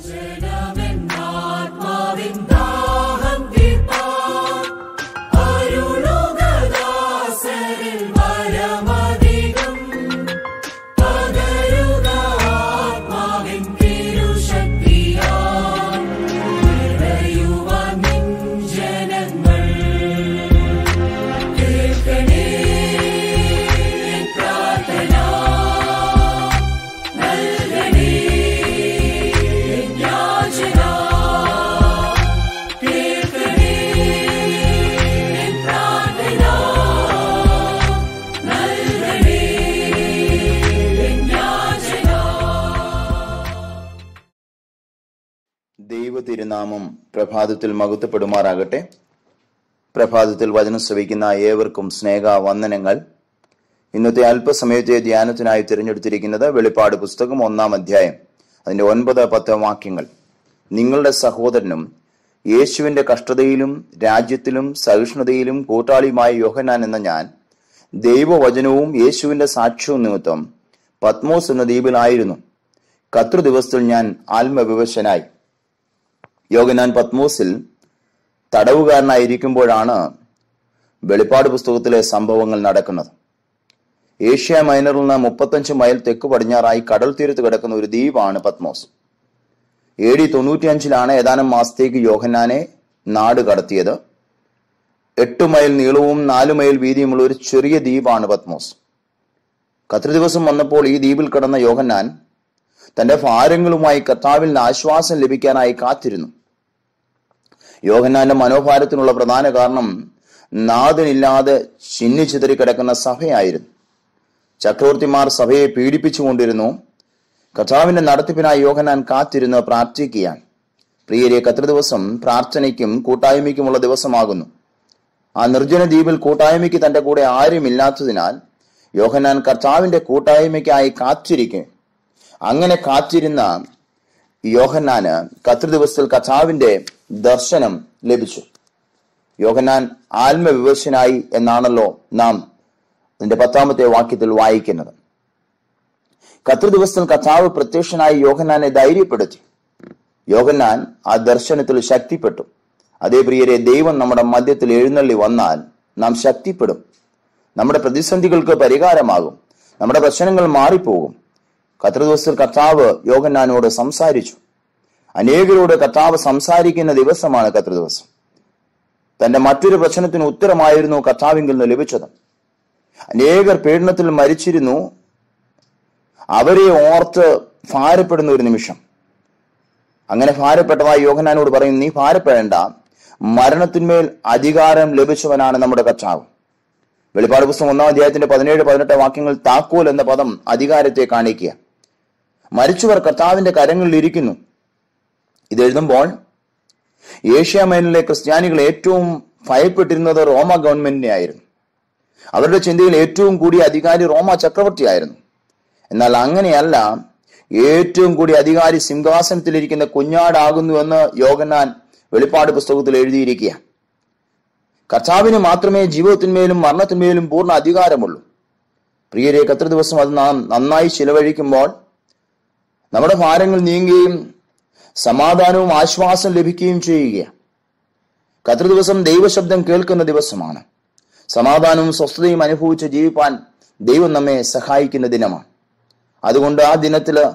Imagine ദൈവ തിരുനാമം പ്രഭാതത്തിൽ മകുത്തപ്പെടുമാറാകട്ടെ പ്രഭാതത്തിൽ വചനം ശ്രവിക്കുന്ന ഏവർക്കും സ്നേഹ വന്ദനങ്ങൾ ഇന്നത്തെ അല്പസമയത്തെ ധ്യാനത്തിനായി തിരഞ്ഞെടുത്തിരിക്കുന്നത് വെളിപ്പാട് പുസ്തകം ഒന്നാം അധ്യായം അതിന്റെ ഒൻപത് പത്ത് വാക്യങ്ങൾ. നിങ്ങളുടെ സഹോദരനും യേശുവിന്റെ കഷ്ടതയിലും രാജ്യത്തിലും സഹിഷ്ണുതയിലും കൂട്ടാളിയുമായ യോഹനാൻ എന്ന ഞാൻ ദൈവവചനവും യേശുവിന്റെ സാക്ഷ്യവും നിമിത്തം പത്മോസ് എന്ന ദ്വീപിലായിരുന്നു കത്രു ദിവസത്തിൽ ഞാൻ ആത്മവിവശനായി. യോഗനാൻ പത്മോസിൽ തടവുകാരനായിരിക്കുമ്പോഴാണ് വെളിപ്പാട് പുസ്തകത്തിലെ സംഭവങ്ങൾ നടക്കുന്നത്. ഏഷ്യ മൈനറിൽ നിന്ന് മുപ്പത്തഞ്ച് മൈൽ തെക്ക് പടിഞ്ഞാറായി കടൽ തീരത്ത് കിടക്കുന്ന ഒരു ദ്വീപാണ് പത്മോസ്. എ ഡി തൊണ്ണൂറ്റിയഞ്ചിലാണ് ഏതാനും മാസത്തേക്ക് യോഹന്നാനെ നാട് കടത്തിയത്. എട്ട് മൈൽ നീളവും നാലു മൈൽ വീതിയുമുള്ള ഒരു ചെറിയ ദ്വീപാണ് പത്മോസ്. കത്ര ദിവസം വന്നപ്പോൾ ഈ ദ്വീപിൽ കിടന്ന യോഹന്നാൻ തന്റെ ഭാരങ്ങളുമായി കർത്താവിൽ നിന്ന് ആശ്വാസം ലഭിക്കാനായി കാത്തിരുന്നു. യോഹന്നാന്റെ മനോഭാരത്തിനുള്ള പ്രധാന കാരണം നാഥനില്ലാതെ ചിന്നിച്ചിതറി കിടക്കുന്ന സഭയായിരുന്നു. ചക്രവർത്തിമാർ സഭയെ പീഡിപ്പിച്ചുകൊണ്ടിരുന്നു കഥാവിന്റെ നടത്തിപ്പിനായി യോഗനാൻ കാത്തിരുന്ന് പ്രാർത്ഥിക്കുകയാണ്. പ്രിയരെ കത്ര ദിവസം പ്രാർത്ഥനയ്ക്കും കൂട്ടായ്മയ്ക്കുമുള്ള ദിവസമാകുന്നു. ആ നിർജന ദ്വീപിൽ കൂട്ടായ്മയ്ക്ക് തന്റെ കൂടെ ആരുമില്ലാത്തതിനാൽ യോഹനാൻ കർത്താവിന്റെ കൂട്ടായ്മയ്ക്കായി കാത്തിരിക്കും. അങ്ങനെ കാത്തിരുന്ന യോഹന്നാന് കത്ര ദിവസത്തിൽ കർത്താവിന്റെ ദർശനം ലഭിച്ചു. യോഗനാൻ ആത്മവിവശനായി എന്നാണല്ലോ നാം അതിന്റെ പത്താമത്തെ വാക്യത്തിൽ വായിക്കുന്നത്. കത്ര ദിവസത്തിൽ കഥാവ് പ്രത്യക്ഷനായി യോഗനാനെ ധൈര്യപ്പെടുത്തി. യോഗനാൻ ആ ദർശനത്തിൽ ശക്തിപ്പെട്ടു. അതേ പ്രിയരെ ദൈവം നമ്മുടെ മധ്യത്തിൽ എഴുന്നള്ളി വന്നാൽ നാം ശക്തിപ്പെടും. നമ്മുടെ പ്രതിസന്ധികൾക്ക് പരിഹാരമാകും. നമ്മുടെ പ്രശ്നങ്ങൾ മാറിപ്പോകും. കത്ര ദിവസത്തിൽ കർത്താവ് യോഗനാനോട് സംസാരിച്ചു. അനേകരോട് കർത്താവ് സംസാരിക്കുന്ന ദിവസമാണ് കത്ര ദിവസം. തന്റെ മറ്റൊരു പ്രശ്നത്തിന് ഉത്തരമായിരുന്നു കർത്താവിങ്കിൽ നിന്ന് ലഭിച്ചത്. അനേകർ പീഡനത്തിൽ മരിച്ചിരുന്നു. അവരെ ഓർത്ത് ഭാരപ്പെടുന്ന ഒരു നിമിഷം. അങ്ങനെ ഭാരപ്പെട്ടതായി യോഹനാനോട് പറയും നീ ഭാരപ്പെടേണ്ട. മരണത്തിന്മേൽ അധികാരം ലഭിച്ചവനാണ് നമ്മുടെ കർത്താവ്. വെളിപ്പാട് പുസ്തകം ഒന്നാം അധ്യായത്തിന്റെ പതിനേഴ് പതിനെട്ട് വാക്യങ്ങൾ താക്കോൽ എന്ന പദം അധികാരത്തെ കാണിക്കുക. മരിച്ചവർ കർത്താവിന്റെ കരങ്ങളിൽ ഇരിക്കുന്നു. ഇത് എഴുതുമ്പോൾ ഏഷ്യ മൈനിലെ ക്രിസ്ത്യാനികൾ ഏറ്റവും ഭയപ്പെട്ടിരുന്നത് റോമ ഗവൺമെന്റിനെ ആയിരുന്നു. അവരുടെ ചിന്തയിൽ ഏറ്റവും കൂടിയ അധികാരി റോമ ചക്രവർത്തിയായിരുന്നു എന്നാൽ അങ്ങനെയല്ല ഏറ്റവും കൂടിയ അധികാരി സിംഹാസനത്തിലിരിക്കുന്ന കുഞ്ഞാടാകുന്നുവെന്ന് യോഗനാൻ വെളിപ്പാട് പുസ്തകത്തിൽ എഴുതിയിരിക്കുക കർത്താവിന് മാത്രമേ ജീവിതത്തിന്മേലും മരണത്തിന്മേലും പൂർണ അധികാരമുള്ളൂ. പ്രിയരെ കത്ര ദിവസം അത് നാം നന്നായി ചിലവഴിക്കുമ്പോൾ നമ്മുടെ ഭാരങ്ങൾ നീങ്ങുകയും സമാധാനവും ആശ്വാസം ലഭിക്കുകയും ചെയ്യുക കത്ര ദിവസം ദൈവശബ്ദം കേൾക്കുന്ന ദിവസമാണ്. സമാധാനവും സ്വസ്ഥതയും അനുഭവിച്ച് ജീവിപ്പാൻ ദൈവം നമ്മെ സഹായിക്കുന്ന ദിനമാണ്. അതുകൊണ്ട് ആ ദിനത്തിൽ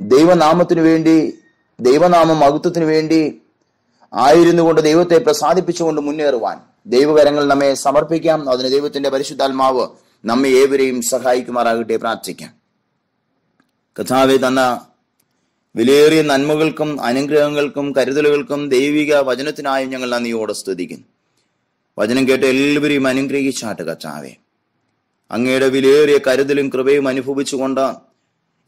ദൈവനാമത്തിനു വേണ്ടി ദൈവനാമ മഹത്വത്തിനു വേണ്ടി ആയിരുന്നു കൊണ്ട് ദൈവത്തെ പ്രസാദിപ്പിച്ചുകൊണ്ട് മുന്നേറുവാൻ ദൈവകരങ്ങൾ നമ്മെ സമർപ്പിക്കാം. അതിന് ദൈവത്തിന്റെ പരിശുദ്ധാത്മാവ് നമ്മെ ഏവരെയും സഹായിക്കുമാറാകട്ടെ പ്രാർത്ഥിക്കാം. കഥാവെ തന്ന വിലയേറിയ നന്മകൾക്കും അനുഗ്രഹങ്ങൾക്കും കരുതലുകൾക്കും ദൈവിക വചനത്തിനായും ഞങ്ങൾ നന്ദിയോടെ സ്തുതിക്കുന്നു. വചനം കേട്ട് എല്ലാവരെയും അനുഗ്രഹിച്ചാട്ട് കച്ചാവേ അങ്ങയുടെ വിലയേറിയ കരുതലും കൃപയും അനുഭവിച്ചുകൊണ്ട്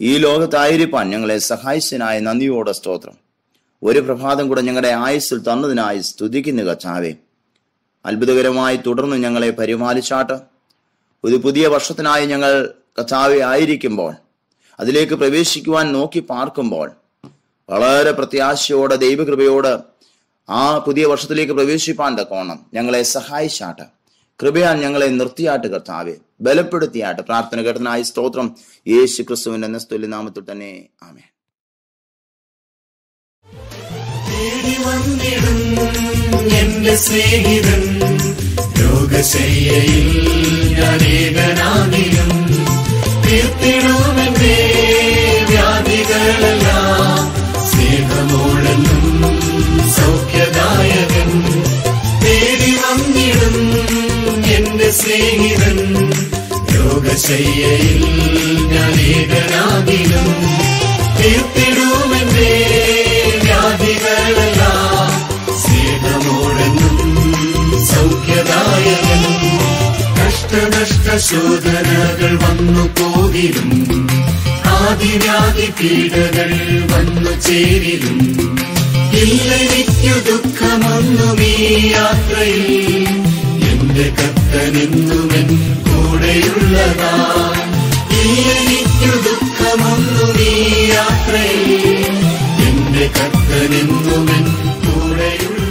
ഈ ലോകത്തായിരിക്കാൻ ഞങ്ങളെ സഹായിച്ചതിനായ നന്ദിയോടെ സ്തോത്രം. ഒരു പ്രഭാതം കൂടെ ഞങ്ങളുടെ ആയുസ്സിൽ തന്നതിനായി സ്തുതിക്കുന്നു കച്ചാവേ അത്ഭുതകരമായി തുടർന്ന് ഞങ്ങളെ പരിപാലിച്ചാട്ട്. ഒരു പുതിയ വർഷത്തിനായി ഞങ്ങൾ കച്ചാവെ ആയിരിക്കുമ്പോൾ അതിലേക്ക് പ്രവേശിക്കുവാൻ നോക്കി പാർക്കുമ്പോൾ വളരെ പ്രത്യാശയോടെ ദൈവകൃപയോട് ആ പുതിയ വർഷത്തിലേക്ക് പ്രവേശിപ്പാൻ തക്കോണം ഞങ്ങളെ സഹായിച്ചാട്ട് കൃപയാൻ ഞങ്ങളെ നിർത്തിയാട്ട് കർത്താവെ ബലപ്പെടുത്തിയാട്ട് പ്രാർത്ഥന കേട്ടനായി സ്തോത്രം. യേശു ക്രിസ്തുവിന്റെ നാമത്തിൽ തന്നെ ആമേ എന്റെ സ്നേഹിതൻ രോഗശയ്യയിൽ രോഗശയ്യയിൽ ഞാൻ ഏകനാകിലും തീർത്തിടുമെന്നേ വ്യാധികളെല്ലാം സ്നേഹമോടെന്നും സൗഖ്യദായകൻ കഷ്ടനഷ്ട ശോധനകൾ വന്നു പോകിലും ആദിവ്യാധി പീഡകൾ വന്നു ചേരിലും ഇല്ലെനിക്കു ദുഃഖമൊന്നും ഈ യാത്രയിൽ എന്റെ കത്തനെന്നുമെൻ കൂടെയുള്ളതാ. ഇല്ലെനിക്കു ദുഃഖമൊന്നും നീ യാത്രയിൽ. എന്റെ കത്തനെന്നുമെൻ കൂടെയുള്ള